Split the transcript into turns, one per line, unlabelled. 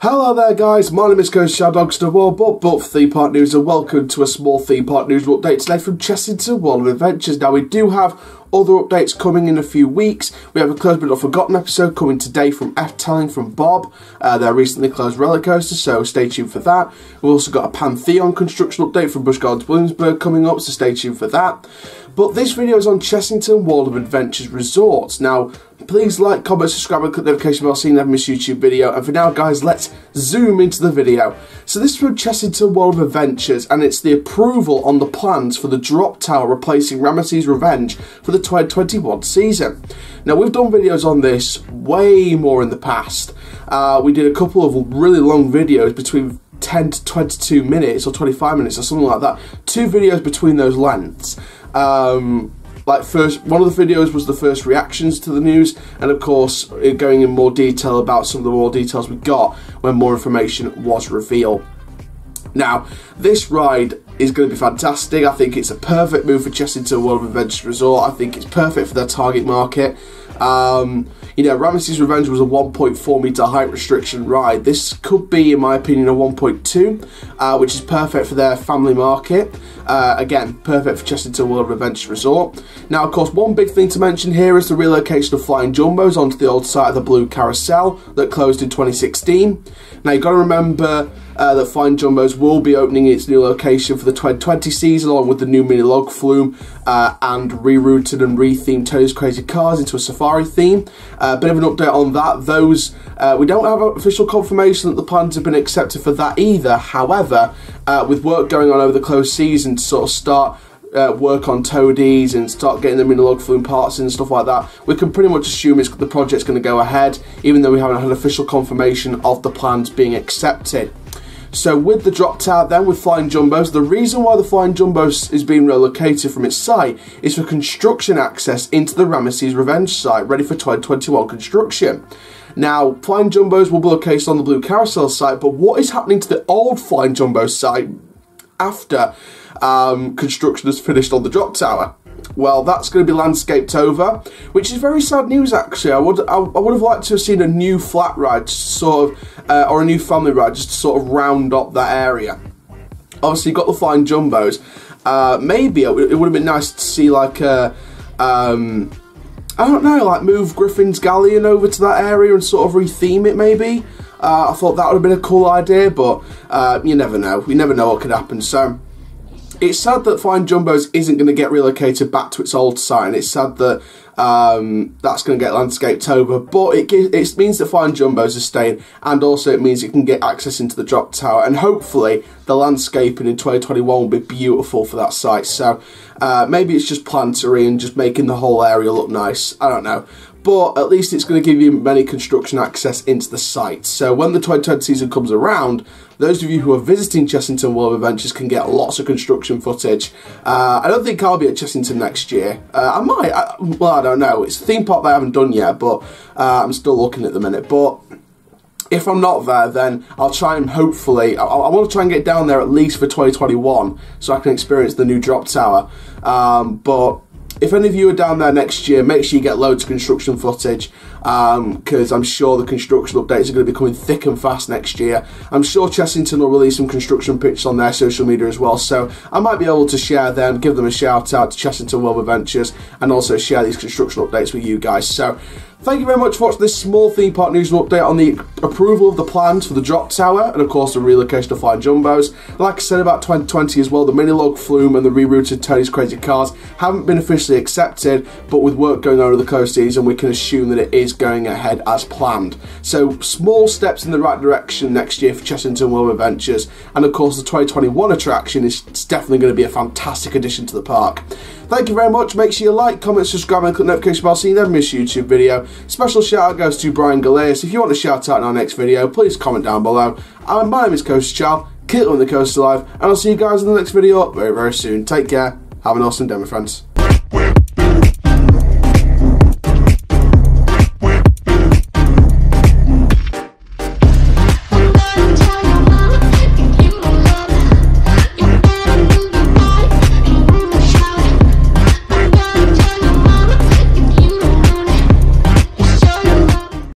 Hello there guys, my name is Coach Chad Dogster World, but but theme park news and welcome to a small theme park news update today from Chessington World of Adventures. Now we do have other updates coming in a few weeks. We have a closed but not forgotten episode coming today from Efteling from Bob. Uh, their recently closed roller coaster, so stay tuned for that. We've also got a Pantheon construction update from Busch Gardens Williamsburg coming up, so stay tuned for that. But this video is on Chessington World of Adventures Resorts. Now, please like, comment, subscribe, and click the notification bell so you never miss a YouTube video. And for now, guys, let's zoom into the video. So this is from Chessington World of Adventures, and it's the approval on the plans for the drop tower replacing Rameses Revenge for the 2021 season. Now, we've done videos on this way more in the past. Uh, we did a couple of really long videos between 10 to 22 minutes or 25 minutes or something like that. Two videos between those lengths. Um, like first, one of the videos was the first reactions to the news, and of course, going in more detail about some of the more details we got when more information was revealed. Now, this ride is going to be fantastic. I think it's a perfect move for Chessington World of Adventure Resort. I think it's perfect for their target market. Um, you know, Rameses Revenge was a 1.4 meter height restriction ride. This could be, in my opinion, a 1.2, uh, which is perfect for their family market. Uh, again, perfect for Chessington World Adventure Resort. Now, of course, one big thing to mention here is the relocation of Flying Jumbos onto the old site of the Blue Carousel that closed in 2016. Now, you've got to remember uh, that Flying Jumbos will be opening its new location for the 2020 season, along with the new mini log flume uh, and rerouted and rethemed Tony's Crazy Cars into a safari theme. A uh, bit of an update on that. Those uh, we don't have official confirmation that the plans have been accepted for that either. However, uh, with work going on over the close season to sort of start uh, work on Tony's and start getting them in the log flume parts and stuff like that, we can pretty much assume it's, the project's going to go ahead, even though we haven't had official confirmation of the plans being accepted. So with the drop tower then with Flying Jumbos, the reason why the Flying Jumbos is being relocated from its site is for construction access into the Rameses Revenge site, ready for 2021 construction. Now, Flying Jumbos will be located on the Blue Carousel site, but what is happening to the old Flying Jumbo site after um, construction is finished on the drop tower? Well, that's going to be landscaped over, which is very sad news. Actually, I would I, I would have liked to have seen a new flat ride, sort of, uh, or a new family ride, just to sort of round up that area. Obviously, you've got the flying jumbos. Uh, maybe it would have been nice to see like a. Um, I don't know, like move Griffin's Galleon over to that area and sort of retheme it maybe. Uh, I thought that would have been a cool idea, but uh, you never know. You never know what could happen. So it's sad that Flying Jumbos isn't going to get relocated back to its old site, and it's sad that um, that's going to get landscaped over. But it it means that Flying Jumbos is staying, and also it means it can get access into the drop tower, and hopefully the landscaping in 2021 will be beautiful for that site. So uh, maybe it's just plantery and just making the whole area look nice. I don't know but at least it's going to give you many construction access into the site. So when the 2020 season comes around, those of you who are visiting Chessington World Adventures can get lots of construction footage. Uh, I don't think I'll be at Chessington next year. Uh, I might, I, well, I don't know. It's a theme park that I haven't done yet, but uh, I'm still looking at the minute. But if I'm not there, then I'll try and hopefully, I, I, want to try and get down there at least for 2021 so I can experience the new drop tower. Um, but if any of you are down there next year, make sure you get loads of construction footage because um, I'm sure the construction updates are going to be coming thick and fast next year. I'm sure Chessington will release some construction pictures on their social media as well, so I might be able to share them, give them a shout out to Chessington World Adventures, and also share these construction updates with you guys. So Thank you very much for watching this small theme park news update on the approval of the plans for the drop tower and of course the relocation of Flying Jumbos. Like I said about 2020 as well, the mini log flume and the rerouted Tony's Crazy Cars haven't been officially accepted, but with work going on over the coast season, we can assume that it is going ahead as planned. So small steps in the right direction next year for Chessington World Adventures, and of course the 2021 attraction is definitely going to be a fantastic addition to the park. Thank you very much. Make sure you like, comment, subscribe, and click the notification bell so you never miss a YouTube video. Special shout out goes to Brian Galeas. If you want a shout out in our next video, please comment down below. And my name is Coaster Chall. Keep on the coast alive, and I'll see you guys in the next video very, very soon. Take care. Have an awesome day, my friends.